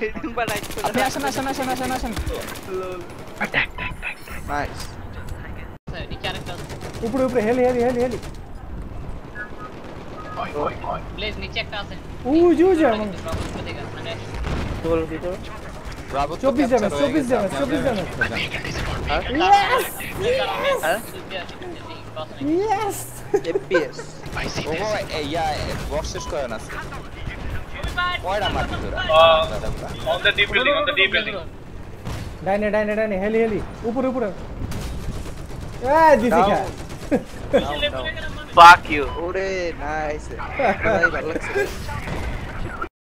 Dedim bana işte. Abi açın açın açın açın açın. Tak tak tak tak. Nice. Sir, iki tane kaldı. ऊपर ऊपर heli heli heli heli ओए ओए ओए प्लीज नीचे क्लास है ओ जो जा हम बोल दी तो ब्रावो 24 जन 24 जन 24 जन यस यस यस एपीएस ओहो या बॉक्सेस को ना Void I'm marking to right. On the deep building, on the deep building. Dine, dine, dine, heli, heli. Upur, upur. Ah, this is Fuck you. Ode, nice.